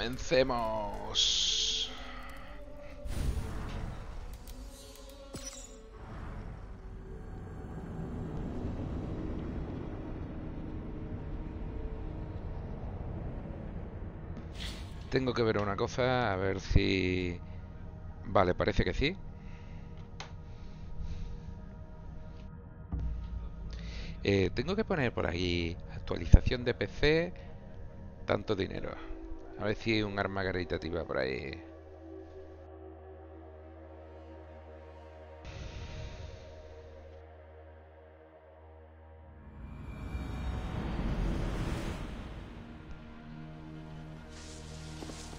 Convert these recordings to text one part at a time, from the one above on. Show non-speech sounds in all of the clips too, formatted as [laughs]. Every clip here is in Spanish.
Comencemos. Tengo que ver una cosa, a ver si... Vale, parece que sí. Eh, tengo que poner por aquí actualización de PC, tanto dinero. A ver si hay un arma caritativa por ahí.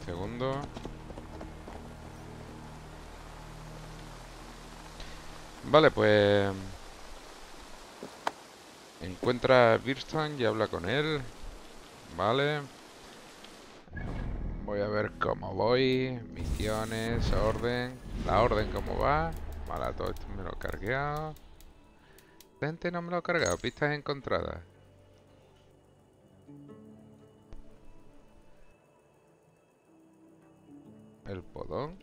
Segundo. Vale, pues... Encuentra a Birstan y habla con él. Vale. Ver cómo voy. Misiones, orden. La orden cómo va. Vale, todo esto me lo he cargado. Gente no me lo he cargado. Pistas encontradas. El podón.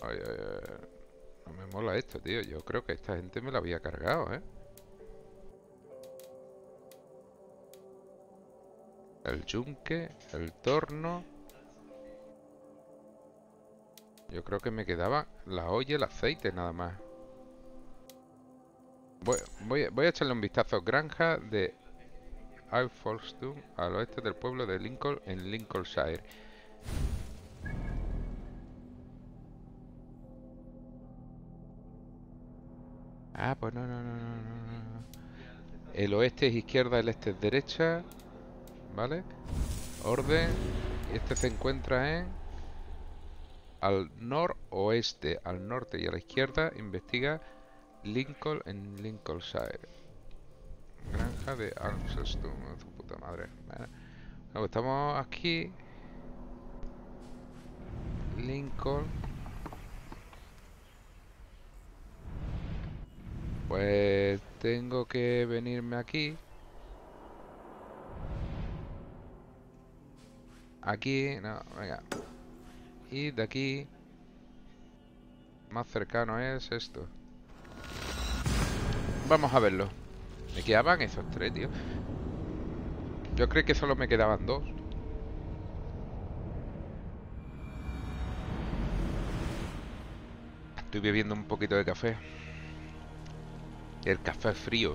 Ay, ay, ay. No me mola esto, tío. Yo creo que esta gente me la había cargado, ¿eh? El yunque, el torno. Yo creo que me quedaba la olla el aceite nada más. Voy, a echarle un vistazo. Granja de Alfolston, al oeste del pueblo de Lincoln, en Lincolnshire. Ah, pues no, no, no, no, no. El oeste es izquierda, el este es derecha. ¿Vale? Orden. Este se encuentra en... Al noroeste, al norte y a la izquierda. Investiga Lincoln en Lincolnshire. Granja de Armstrong. Su puta madre. Pues estamos aquí. Lincoln. Pues tengo que venirme aquí. Aquí, no, venga. Y de aquí... Más cercano es esto. Vamos a verlo. Me quedaban esos tres, tío. Yo creo que solo me quedaban dos. Estoy bebiendo un poquito de café. El café frío.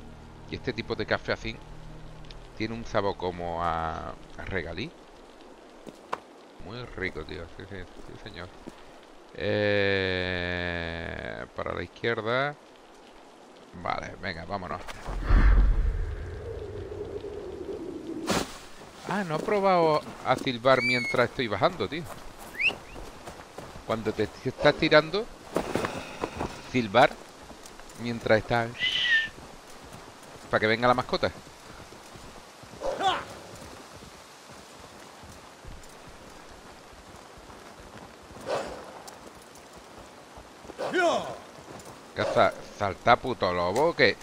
Y este tipo de café así tiene un sabor como a, regalí. Muy rico, tío. Sí, sí, sí señor. Eh, para la izquierda. Vale, venga, vámonos. Ah, no he probado a silbar mientras estoy bajando, tío. Cuando te estás tirando, silbar mientras estás... Para que venga la mascota. Caza, salta puto lobo que...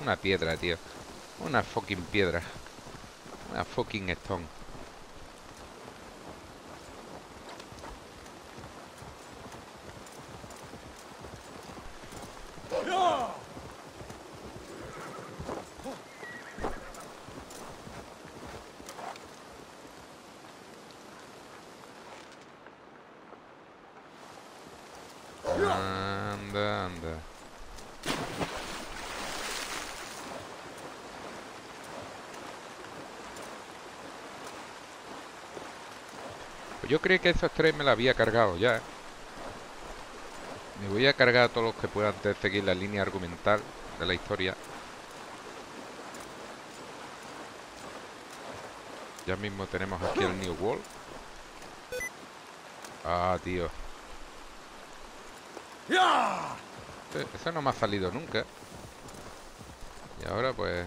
Una piedra, tío. Una fucking piedra. Una fucking stone. Creo que esos tres me la había cargado ya. Me voy a cargar a todos los que puedan seguir la línea argumental de la historia. Ya mismo tenemos aquí el New World. Ah, tío. Eso no me ha salido nunca. Y ahora pues...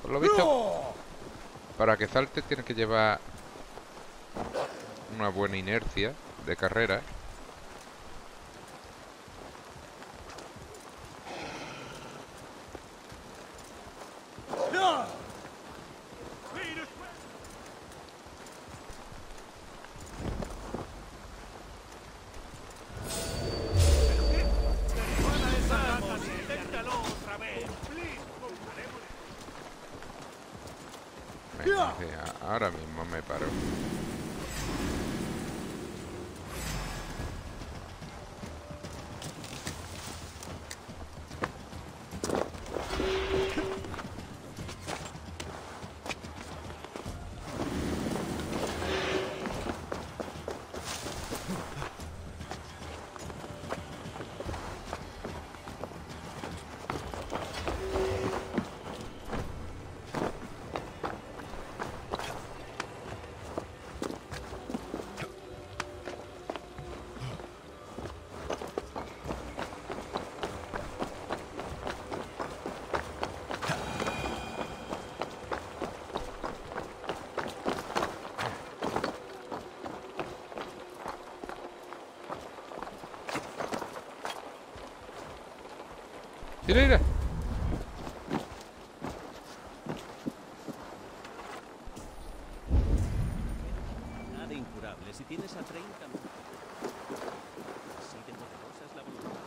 Por lo visto, para que salte tienes que llevar una buena inercia de carrera. Ahora mismo me paro. Mira, mira. Nada incurable. Si tienes a 30 Así de poderosa es la voluntad.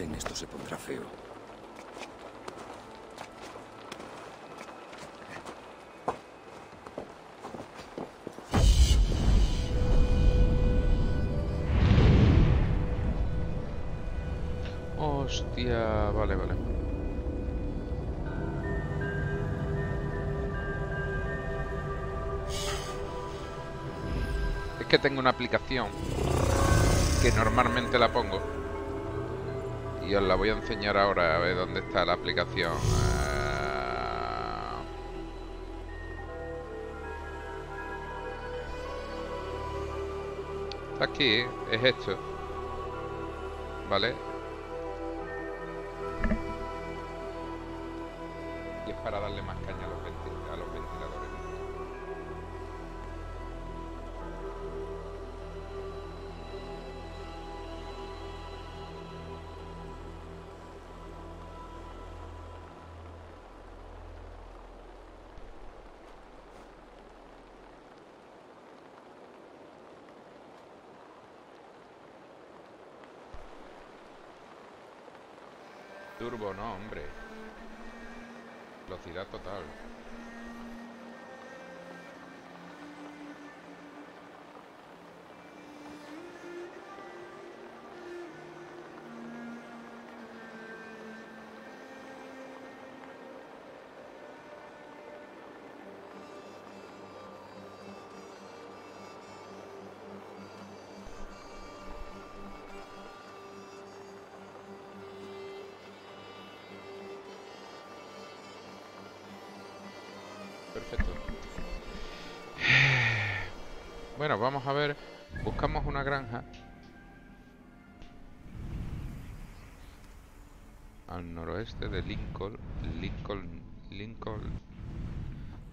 Ven, esto se pondrá feo. Hostia, vale, vale. Es que tengo una aplicación que normalmente la pongo y os la voy a enseñar ahora a ver dónde está la aplicación. Ah. Está aquí, es esto. ¿Vale? Vamos a ver. Buscamos una granja. Al noroeste de Lincoln. Lincoln. Lincoln.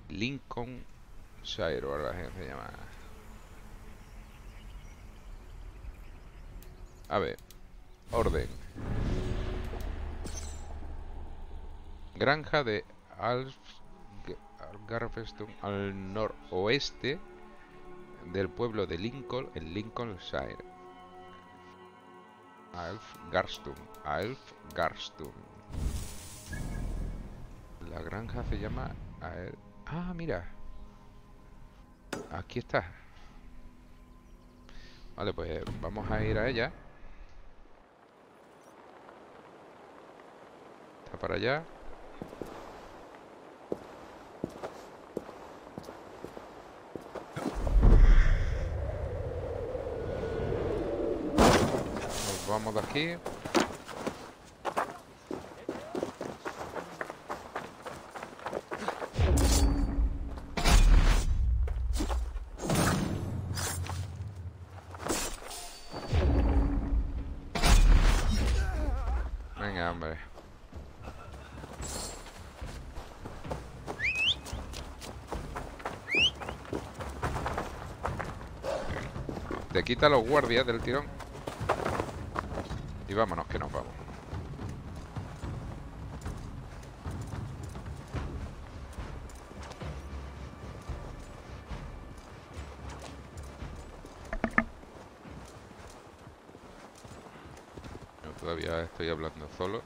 Lincolnshire, o la gente se llama. A ver. Orden. Granja de Alf Garveston al noroeste del pueblo de Lincoln en Lincolnshire. Alf Garston. Alf Garston. La granja se llama... Ael- Ah, mira. Aquí está. Vale, pues vamos a ir a ella. Está para allá. Nos vamos de aquí. Venga, hombre. Te quita los guardias del tirón. Vámonos, que nos vamos. Todavía estoy hablando solo.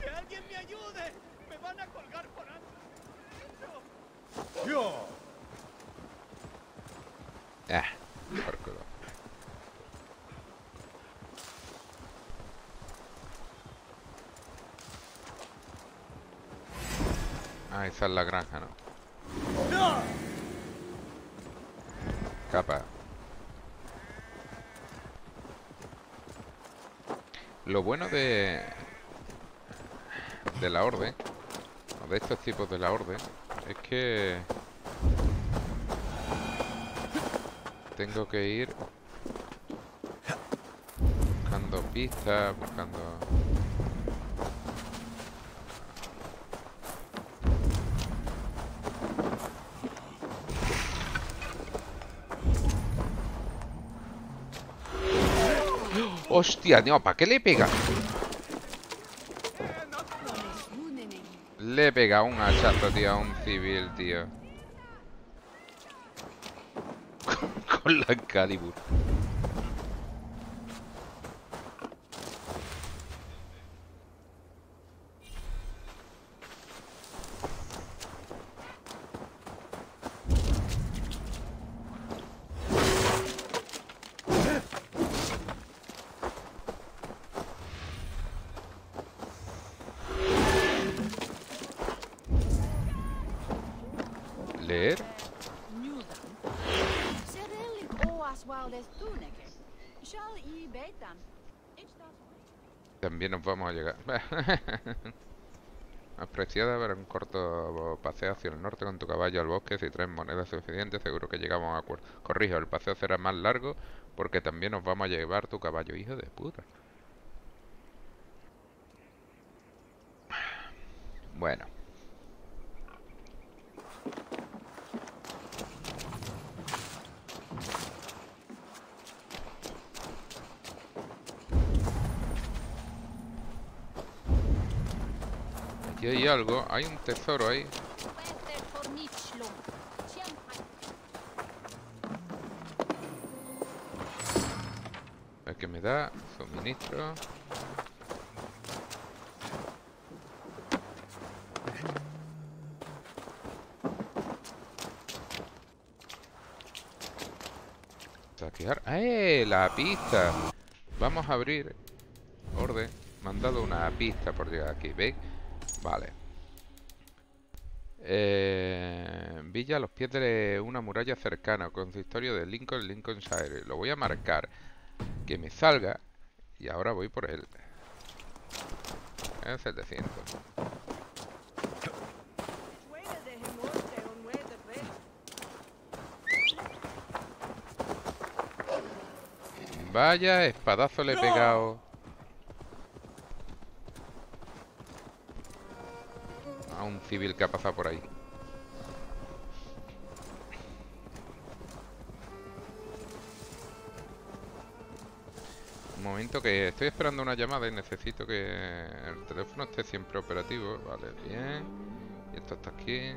¡Que alguien me ayude! ¡Me van a colgar por antes! Ah, por culo. Es la granja, ¿no? Capa. Lo bueno de... De la orden, o de estos tipos de la orden, es que... Tengo que ir buscando pistas, buscando... ¡Hostia, tío! ¿Para qué le pega? Le pega un hachazo, tío, a un civil, tío. [laughs] Con, la Excalibur. [laughs] Apreciada para un corto paseo hacia el norte con tu caballo al bosque. Si traes monedas suficientes, seguro que llegamos a acuerdo. Corrijo, el paseo será más largo porque también nos vamos a llevar tu caballo, hijo de puta. Bueno. Hay algo, hay un tesoro ahí. Siempre. El que me da suministro. Saquear. ¡Eh! La pista. Vamos a abrir. Orden. Me han dado una pista por llegar aquí. ¿Veis? Vale. Eh, villa a los pies de una muralla cercana. Consistorio de Lincoln, Lincolnshire. Lo voy a marcar. Que me salga. Y ahora voy por él. En 700. Vaya, espadazo le he pegado. Civil que ha pasado por ahí. Un momento que estoy esperando una llamada y necesito que el teléfono esté siempre operativo. Vale, bien. Y esto está aquí.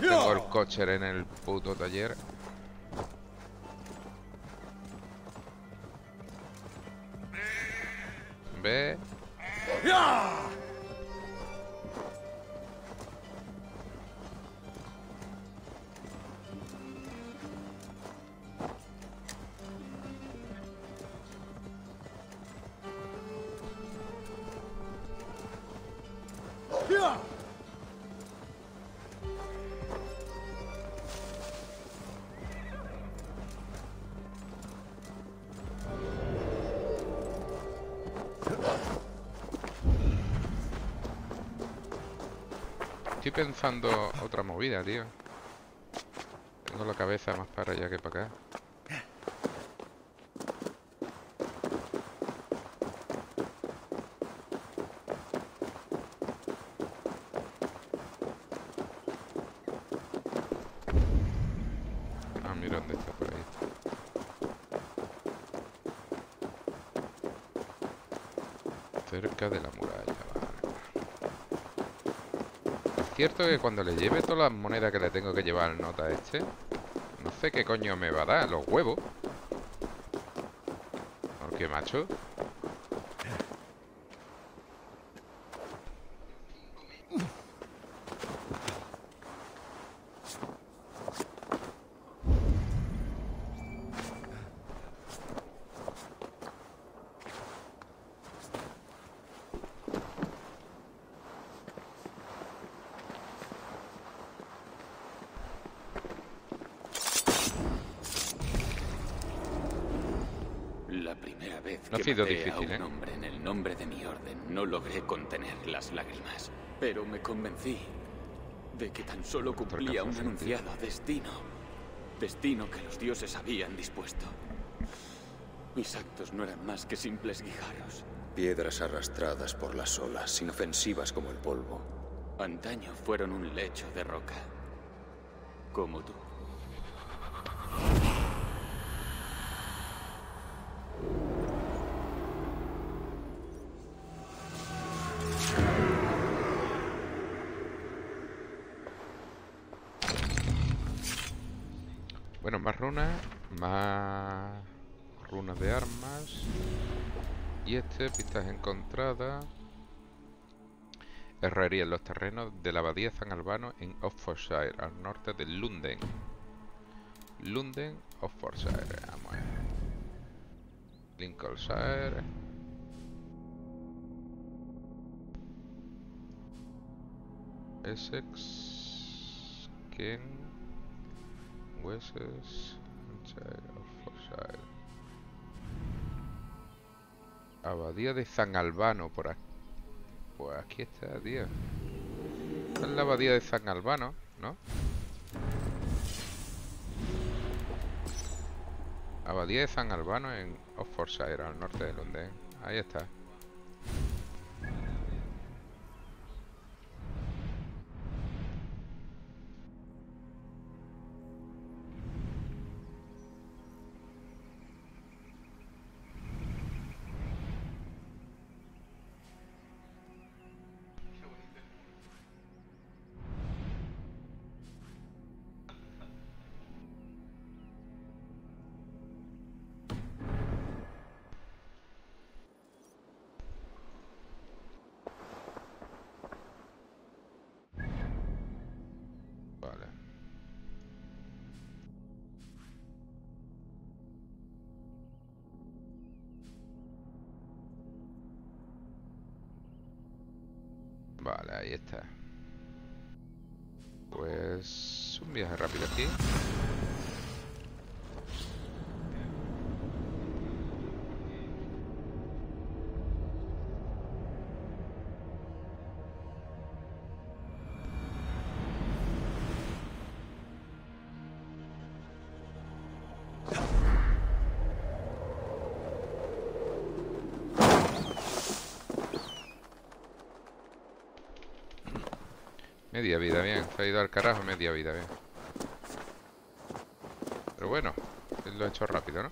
Tengo el coche en el puto taller. Ve. Estoy pensando otra movida, tío. Tengo la cabeza más para allá que para acá. Cerca de la muralla, vale. Es cierto que cuando le lleve todas las monedas que le tengo que llevar al nota este, no sé qué coño me va a dar, los huevos. Porque, macho, La primera vez No ha que sido maté difícil, a ¿eh? un hombre en el nombre de mi orden, no logré contener las lágrimas. Pero me convencí de que tan solo cumplía un anunciado destino. Destino que los dioses habían dispuesto. Mis actos no eran más que simples guijarros. Piedras arrastradas por las olas, inofensivas como el polvo. Antaño fueron un lecho de roca. Como tú. Runas, más runas de armas. Y este, pistas encontradas. Herrería en los terrenos de la abadía San Albano en Oxfordshire, al norte de Lunden. Lunden, Oxfordshire. Vamos a ver. Lincolnshire. Essex. Kent. Wessex. Abadía de San Albano, por aquí. Pues aquí está, tío. Esta es la abadía de San Albano, ¿no? Abadía de San Albano en Oxfordshire, al norte de Londres. Ahí está. Vale, ahí está. Pues un viaje rápido aquí. Se ha ido al carajo media vida, bien. Pero bueno, él lo ha hecho rápido, ¿no?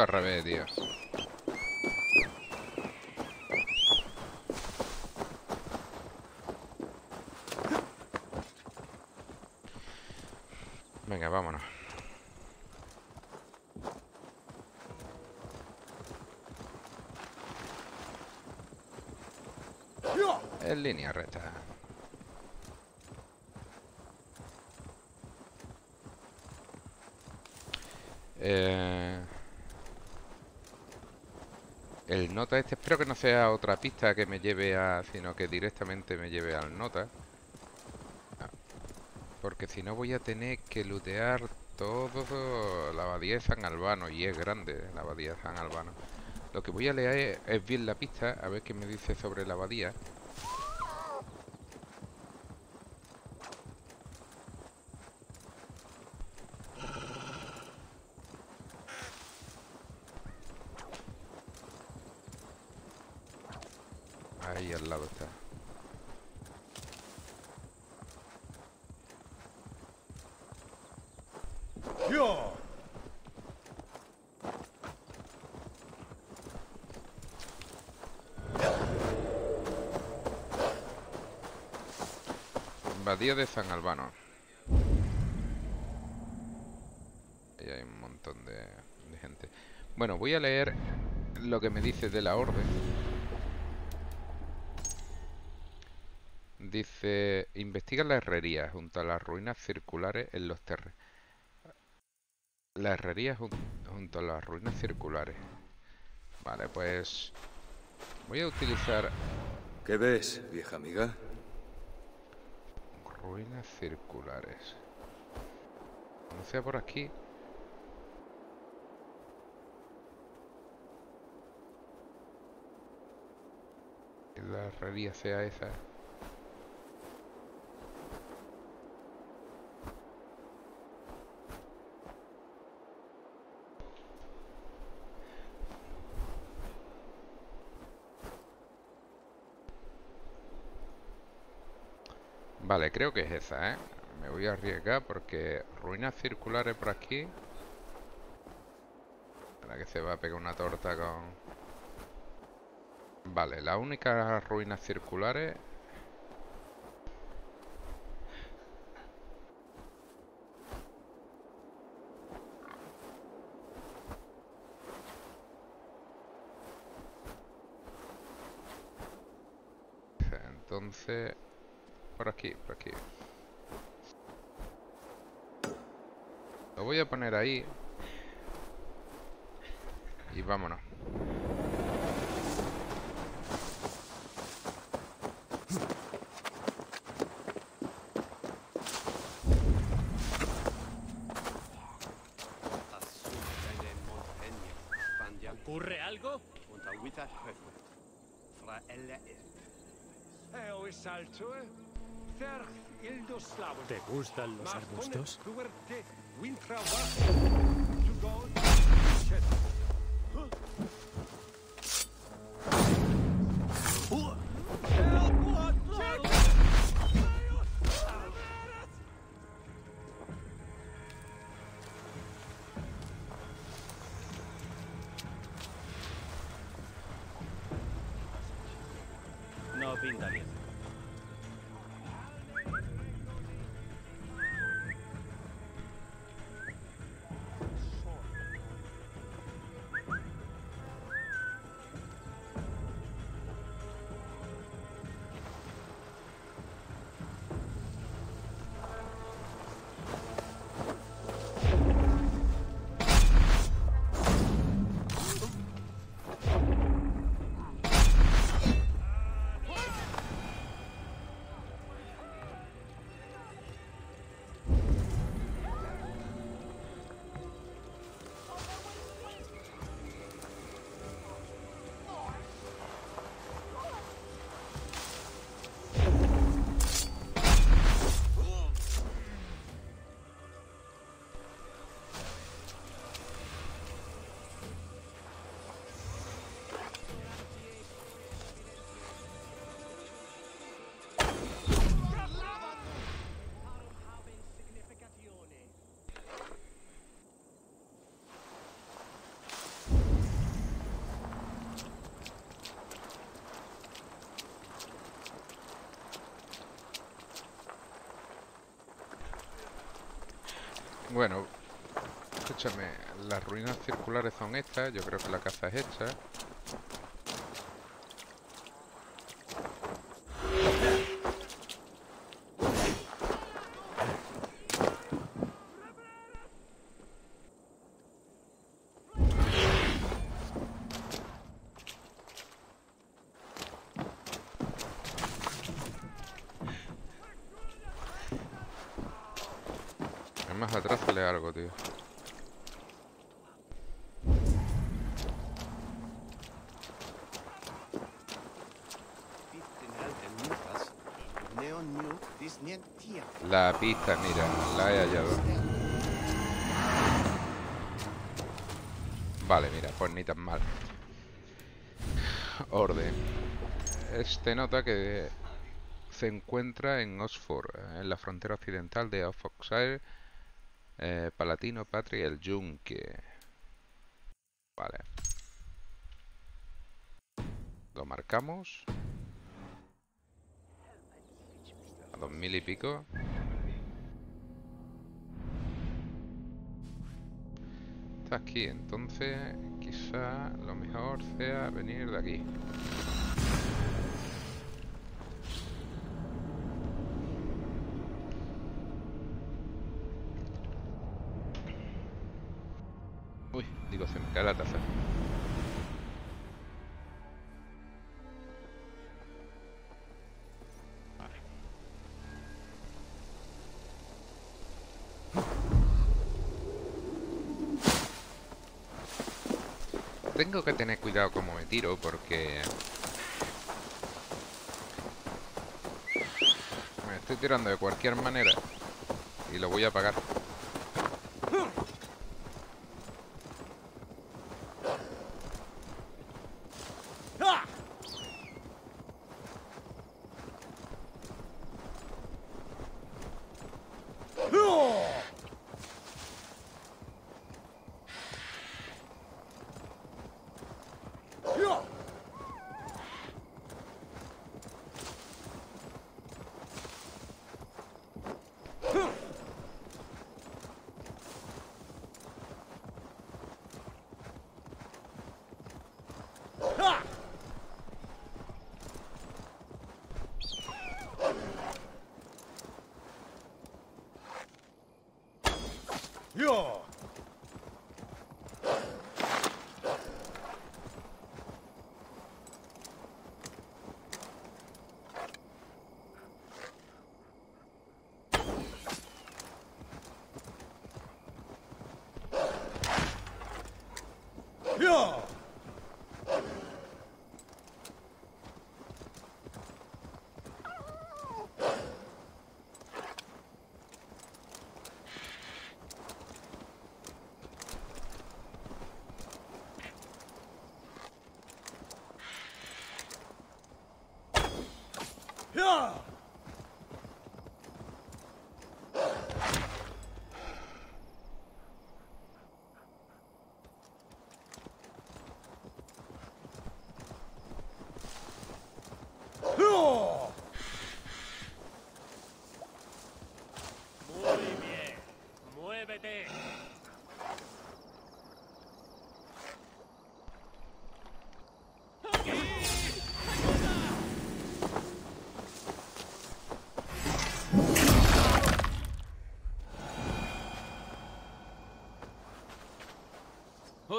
Hecho al revés, tío. Venga, vámonos. En línea recta. Eh... El este, espero que no sea otra pista que me lleve a... Sino que directamente me lleve al nota. Ah, Porque si no voy a tener que lootear todo la abadía de San Albano y es grande la abadía de San Albano. Lo que voy a leer es bien la pista, a ver qué me dice sobre la abadía. Ahí al lado está. De San Albano. Ahí hay un montón de, de gente. Bueno, voy a leer lo que me dice de la orden. Dice, investiga la herrería junto a las ruinas circulares en los terrenos. La herrería jun- junto a las ruinas circulares. Vale, pues voy a utilizar ¿Qué ves, vieja amiga? ruinas circulares. No sea por aquí. Que la herrería sea esa. Vale, creo que es esa, ¿eh? Me voy a arriesgar porque ruinas circulares por aquí. Para que se va a pegar una torta con... Vale, las únicas ruinas circulares... Entonces... Por aquí, por aquí. Lo voy a poner ahí. Y vámonos. ¿Ocurre algo? ¿Te gustan los arbustos? Bueno, escúchame, las ruinas circulares son estas, yo creo que la casa es hecha. Atrás algo, tío. La pista, mira, la he hallado. Vale, mira, pues ni tan mal. Orden. Este nota que se encuentra en Oxford, en la frontera occidental de Oxfordshire, eh, Palatino, Patria el Yunque. Vale. Lo marcamos. A dos mil y pico. Está aquí, entonces quizá lo mejor sea venir de aquí. Digo, se cae la taza. Tengo que tener cuidado como me tiro porque... Me estoy tirando de cualquier manera y lo voy a pagar.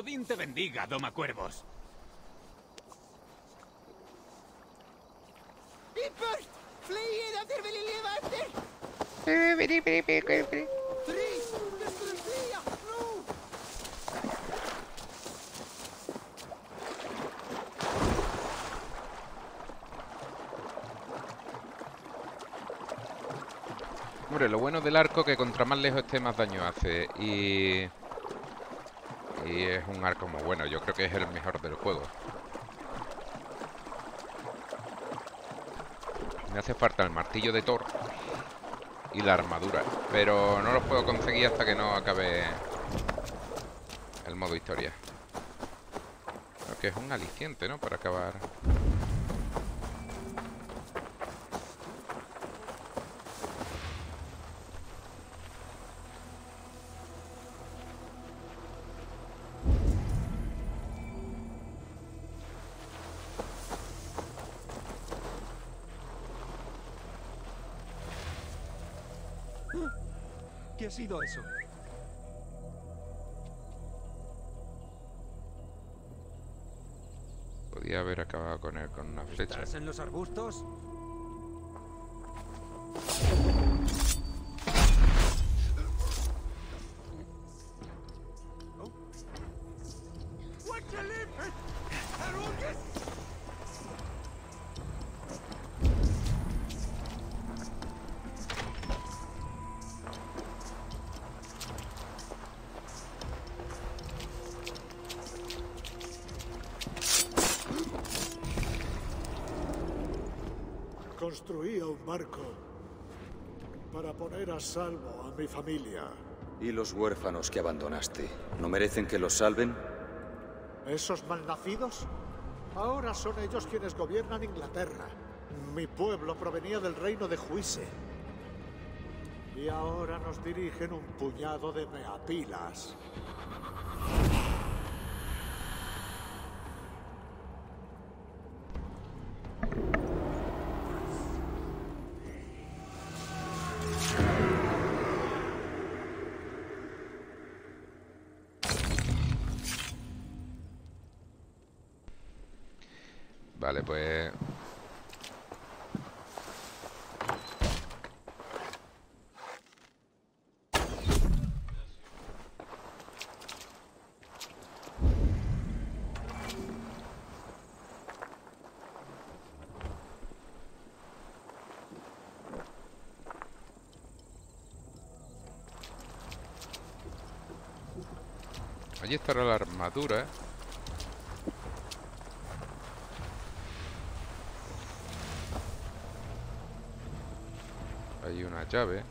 Odín te bendiga, Doma Cuervos. Er! Hombre, lo bueno del arco que contra más lejos esté más daño hace y... Y es un arco muy bueno, yo creo que es el mejor del juego. Me hace falta el martillo de Thor y la armadura, pero no los puedo conseguir hasta que no acabe el modo historia. Creo que es un aliciente, ¿no? Para acabar... ha sido eso? Podía haber acabado con él con una flecha. ¿Estás en los arbustos? Salvo a mi familia. ¿Y los huérfanos que abandonaste? ¿No merecen que los salven? ¿Esos malnacidos? Ahora son ellos quienes gobiernan Inglaterra. Mi pueblo provenía del reino de Juise. Y ahora nos dirigen un puñado de meapilas. Vale, pues... Allí estará la armadura, ¿eh? Hay una llave.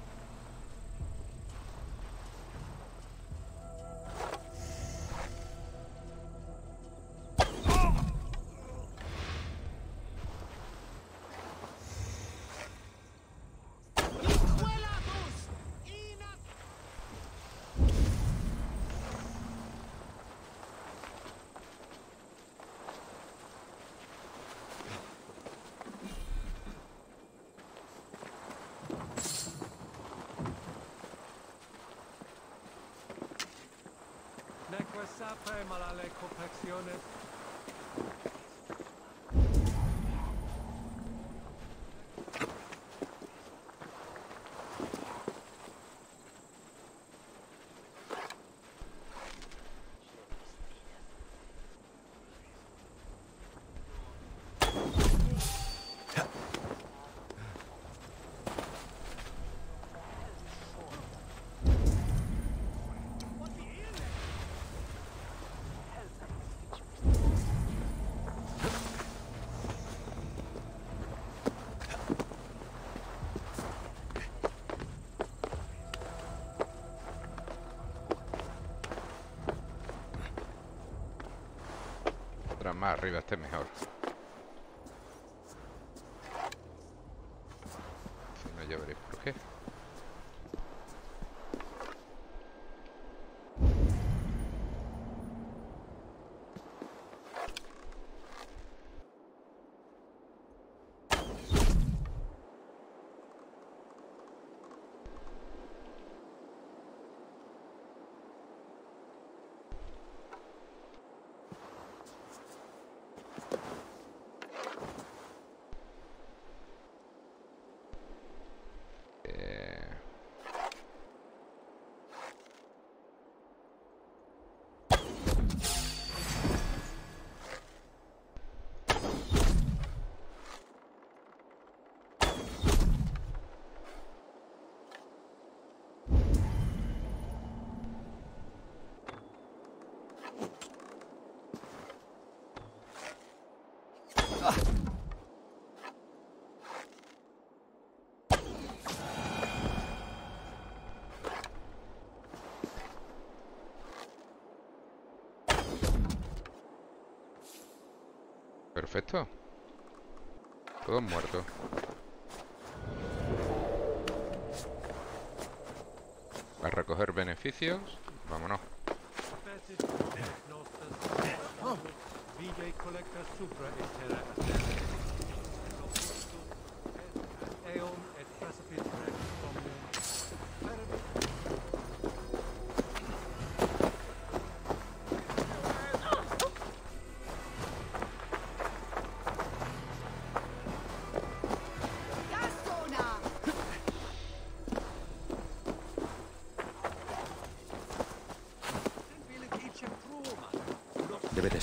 tema la lecopazione más arriba, este es mejor. Si no, ya veréis por qué. Eh, Perfecto. Todos muertos. A recoger beneficios. Vámonos.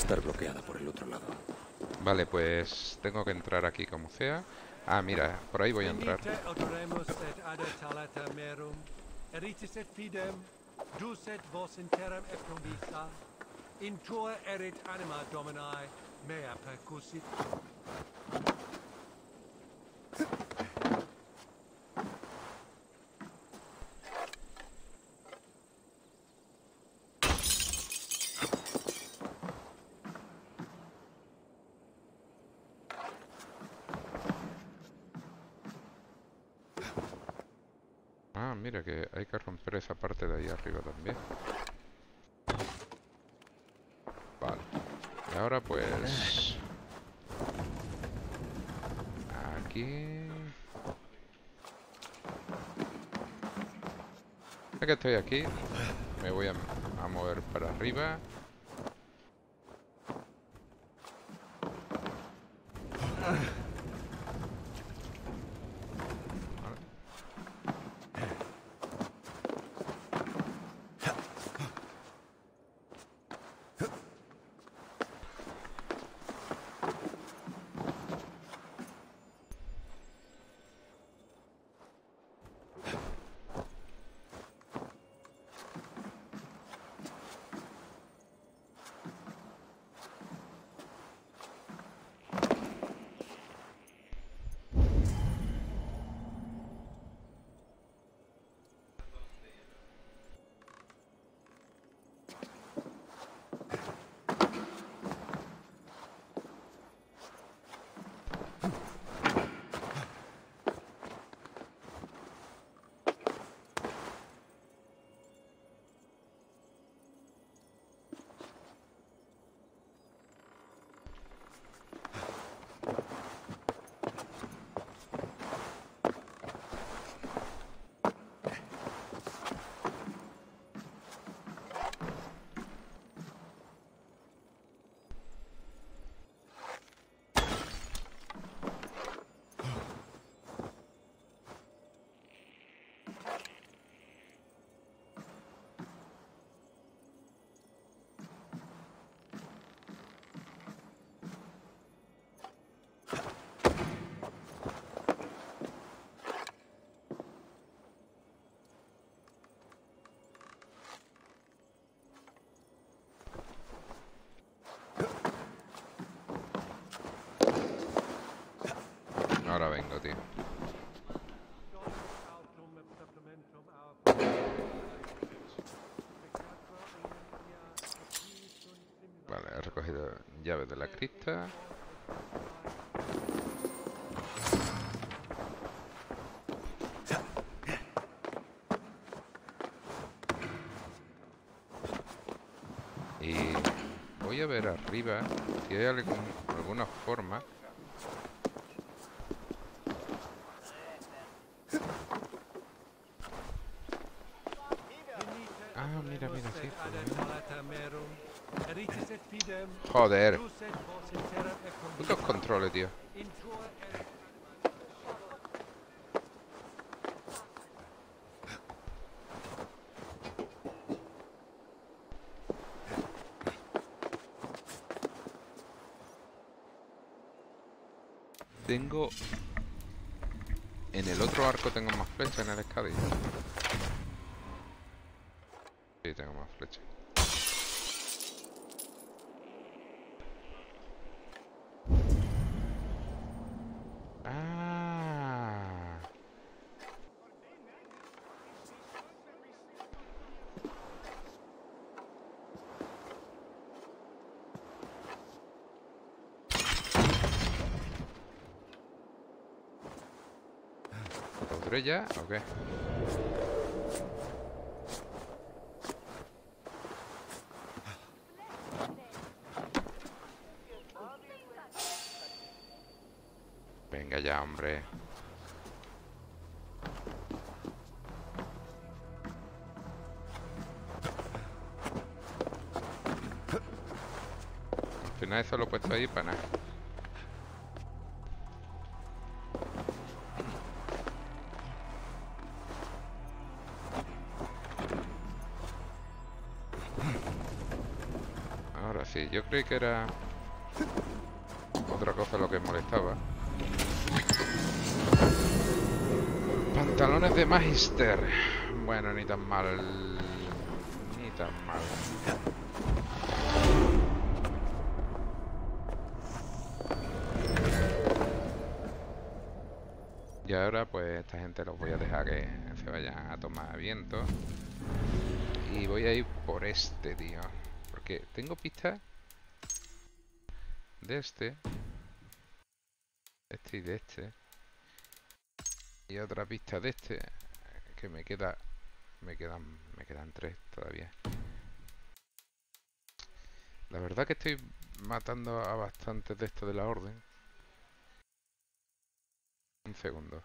Estar bloqueada por el otro lado. Vale, pues tengo que entrar aquí como sea. Ah, mira, por ahí voy a entrar. Mira que hay que romper esa parte de ahí arriba también. Vale. Y ahora pues... Aquí... Ya que estoy aquí, me voy a, a mover para arriba. Vale, he recogido llaves de la crista. Y voy a ver arriba si hay algún, alguna forma. Ah, mira, mira, sí. Joder, putos controles, tío. Tengo... En el otro arco tengo más flechas en el escadillo. Sí, tengo más flechas. Ah. ¿Podré ya o qué? Venga ya, hombre. Al final eso lo he puesto ahí para nada. Yo creí que era otra cosa lo que molestaba. Pantalones de Magister. Bueno, ni tan mal. Ni tan mal. Y ahora pues esta gente los voy a dejar que se vayan a tomar viento. Y voy a ir por este, tío. Porque tengo pistas de este. Este y de este. Y otra pista de este. Que me queda. Me quedan. Me quedan tres todavía. La verdad que estoy matando a bastantes de estos de la orden. Un segundo.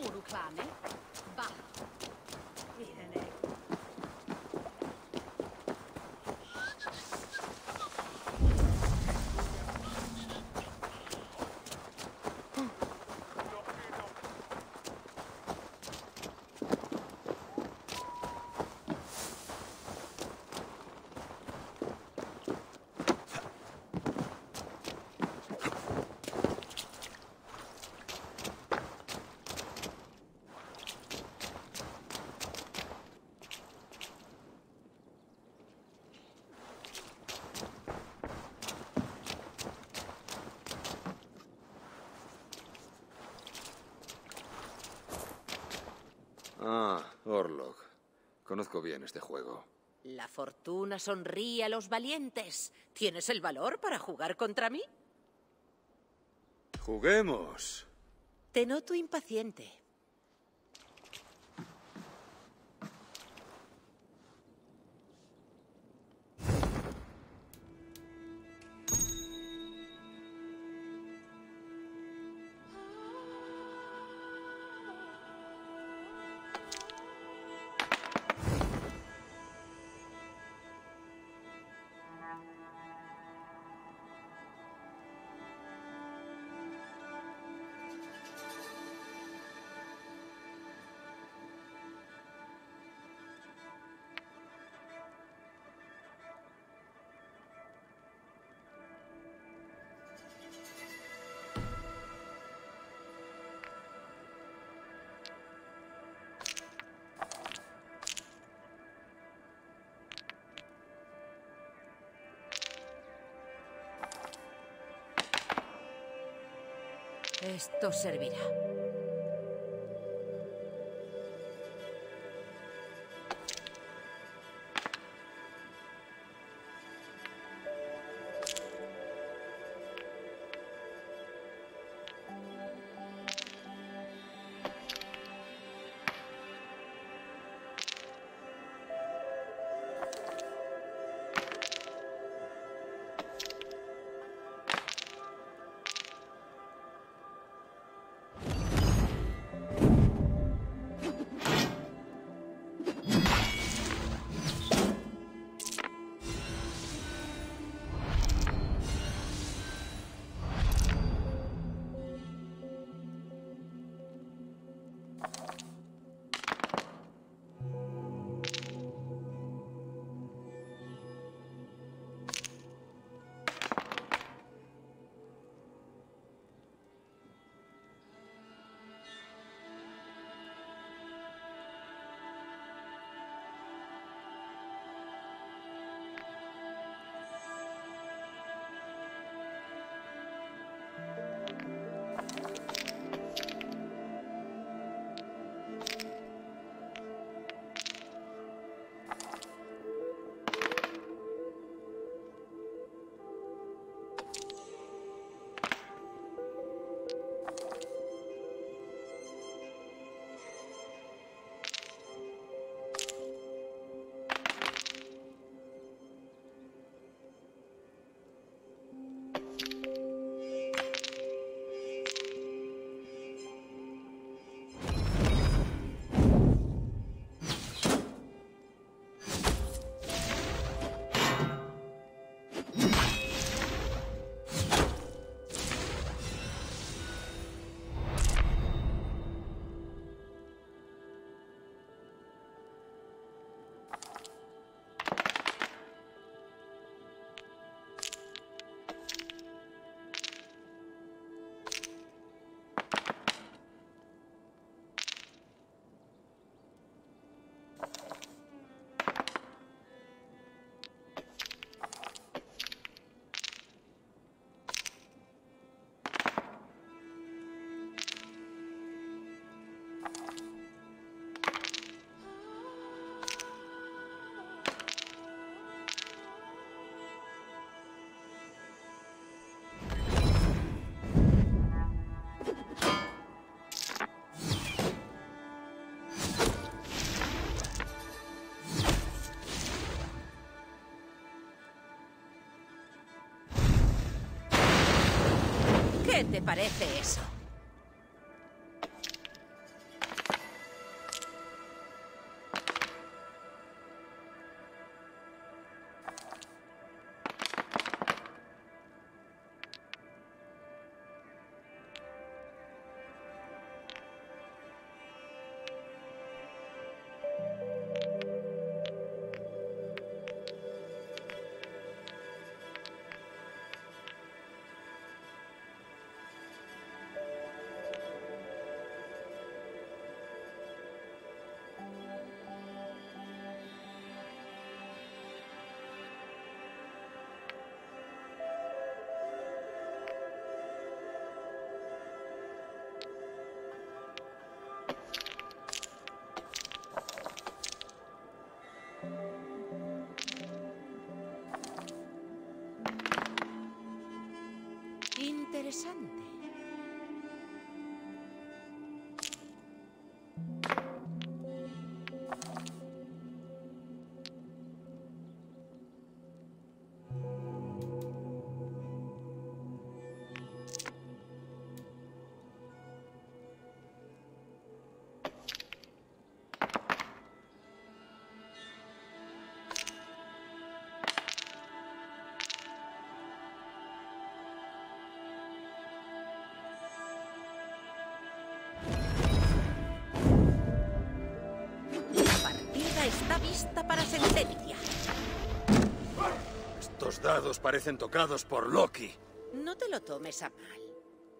Puro, claro, né? Orlok. Conozco bien este juego. La fortuna sonríe a los valientes. ¿Tienes el valor para jugar contra mí? ¡Juguemos! Te noto impaciente. Esto servirá. ¿Qué te parece eso? Sentencia. Estos dados parecen tocados por Loki. No te lo tomes a mal.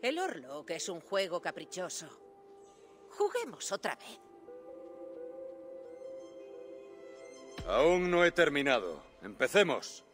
El Orlok es un juego caprichoso. Juguemos otra vez. Aún no he terminado. Empecemos.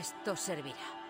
Esto servirá.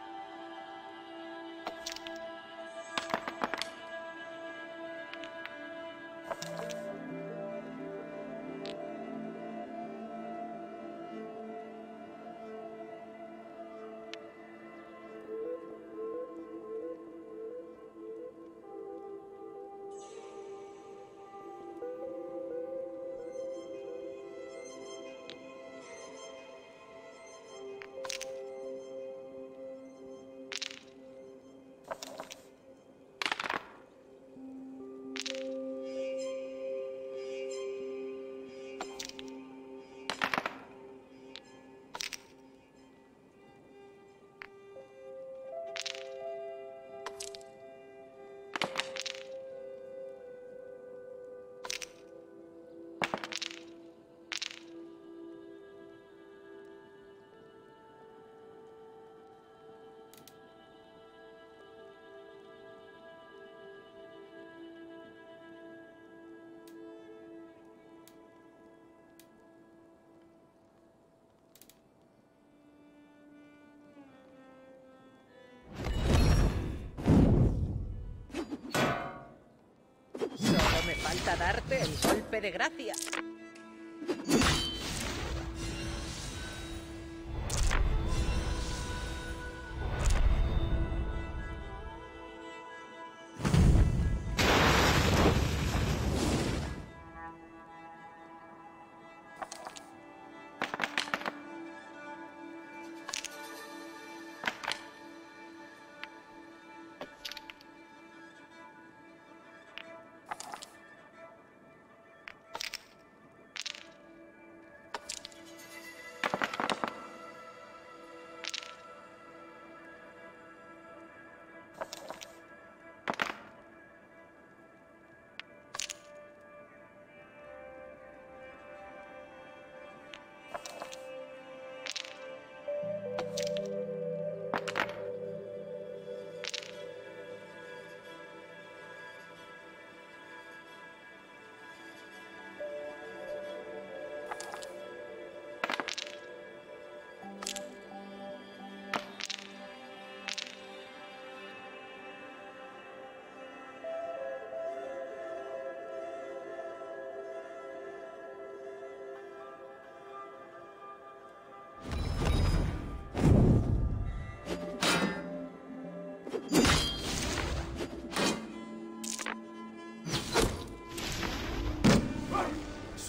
Me falta darte el golpe de gracia.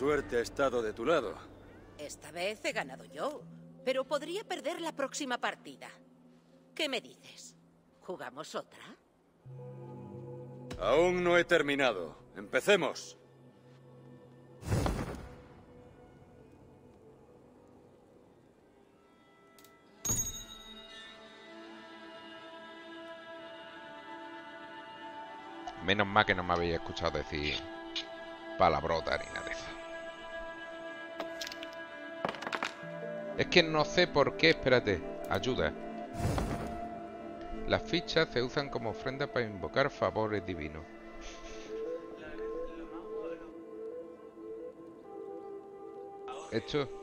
Suerte ha estado de tu lado. Esta vez he ganado yo, pero podría perder la próxima partida. ¿Qué me dices? ¿Jugamos otra? Aún no he terminado. Empecemos. Menos mal que no me habéis escuchado decir palabrota ni nada de eso. Es que no sé por qué, espérate, ayuda. Las fichas se usan como ofrenda para invocar favores divinos. Esto.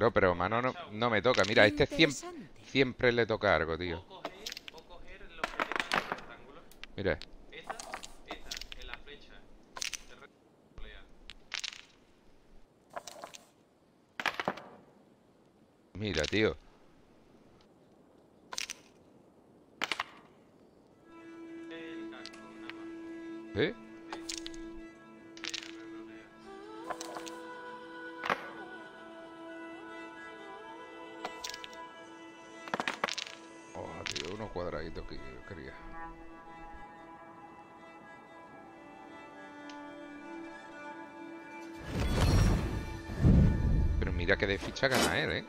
Claro, pero mano no, no me toca. Mira, este siempre, siempre le toca algo, tío. O coger, o coger de ficha gana él, ¿eh?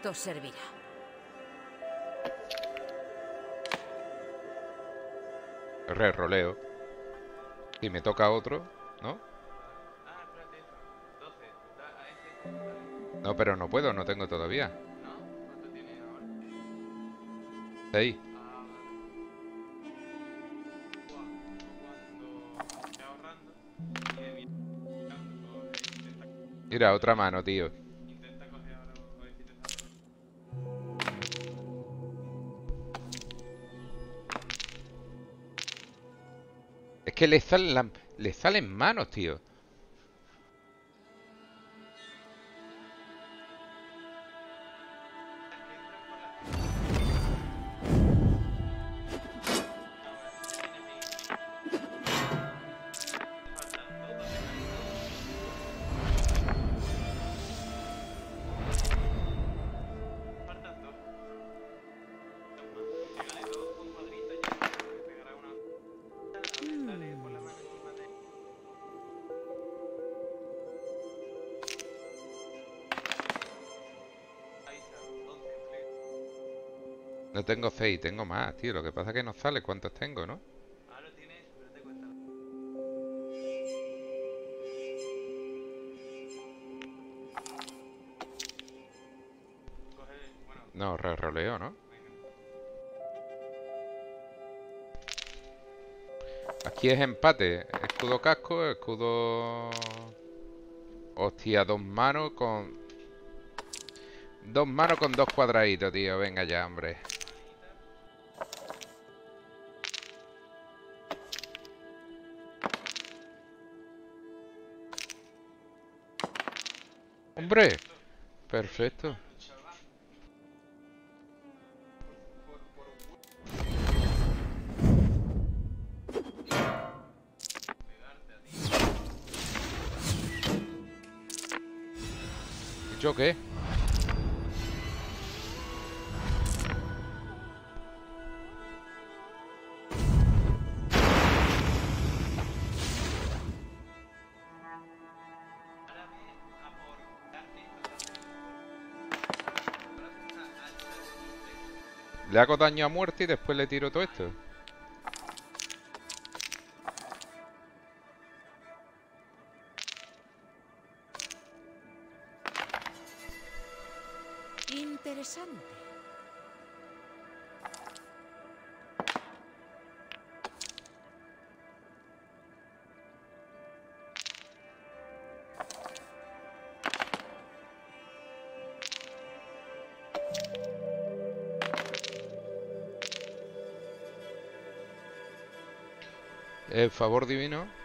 Esto servirá. Re roleo. Si me toca otro, ¿no? Espérate eso. 12. Da a ese. dale. No, pero no puedo, no tengo todavía. Ah, y intenta, Mira, otra mano, tío. Que le salen, le salen manos, tío. Tengo seis, tengo más, tío. Lo que pasa es que no sale cuántos tengo, ¿no? No, re roleo, ¿no? Aquí es empate. Escudo casco, escudo... Hostia, dos manos con... Dos manos con dos cuadraditos, tío. Venga ya, hombre. ¡Hombre! Perfecto. Hago daño a muerte y después le tiro todo esto. Favor divino.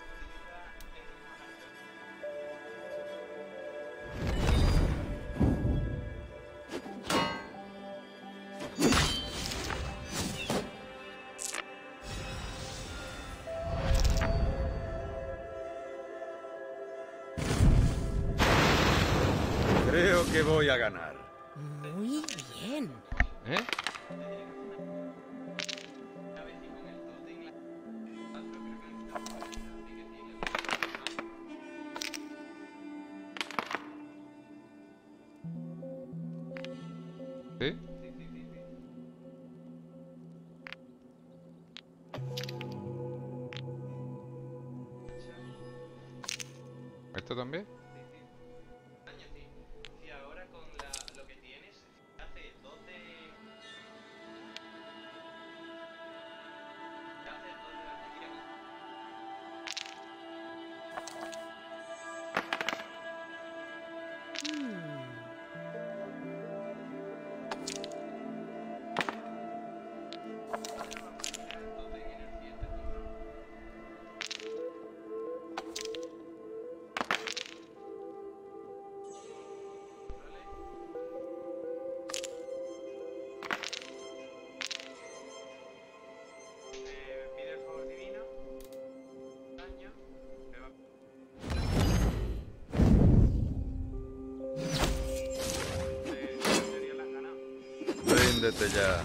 Ríndete ya.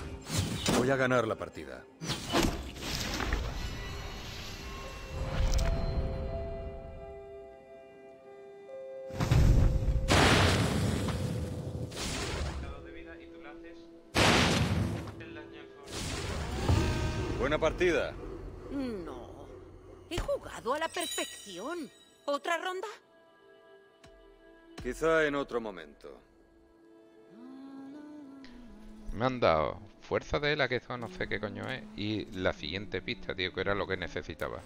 Voy a ganar la partida. Buena partida. No. He jugado a la perfección. ¿Otra ronda? Quizá en otro momento. Me han dado fuerza de la que esto no sé qué coño es. Y la siguiente pista, tío, que era lo que necesitaba.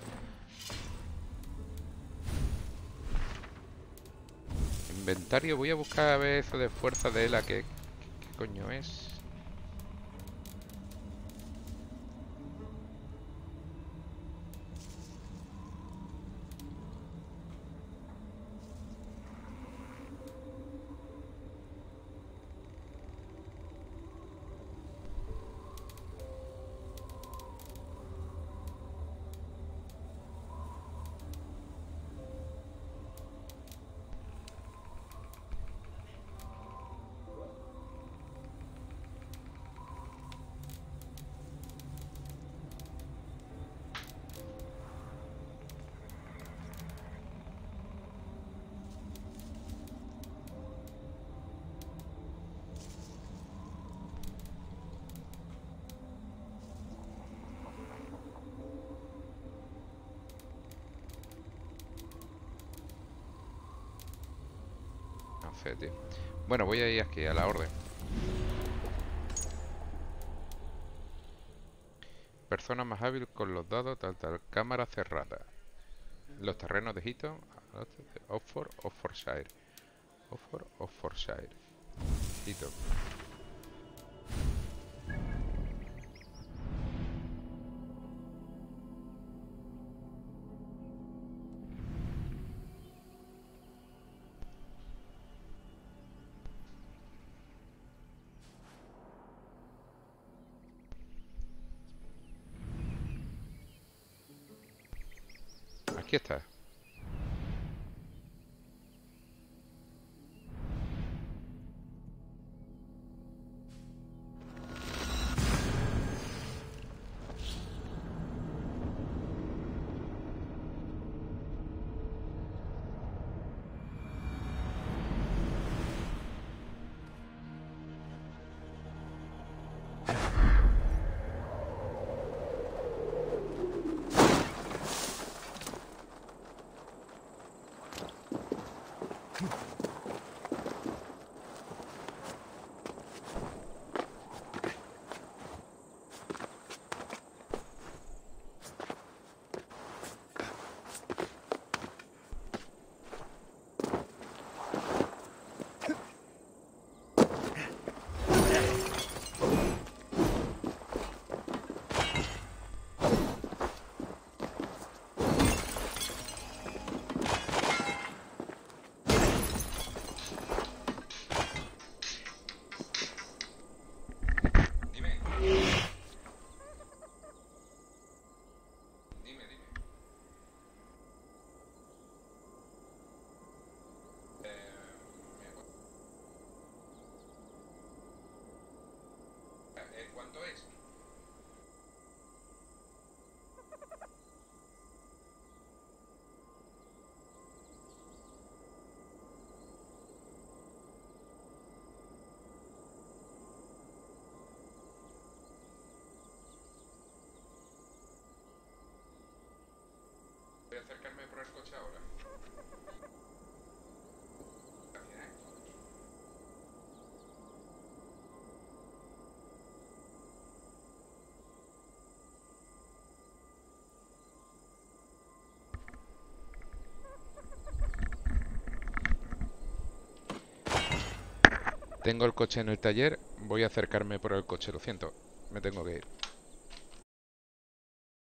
Inventario, voy a buscar a ver eso de fuerza de la que... ¿Qué coño es? No sé, tío. Bueno, voy a ir aquí a la orden. Persona más hábil con los dados, tal, tal. Cámara cerrada. Los terrenos de Hito, Oxford, Oxfordshire. Oxford, Oxfordshire. Hito. get her. cuanto es. Voy a acercarme por el coche ahora. Tengo el coche en el taller, voy a acercarme por el coche, lo siento, me tengo que ir.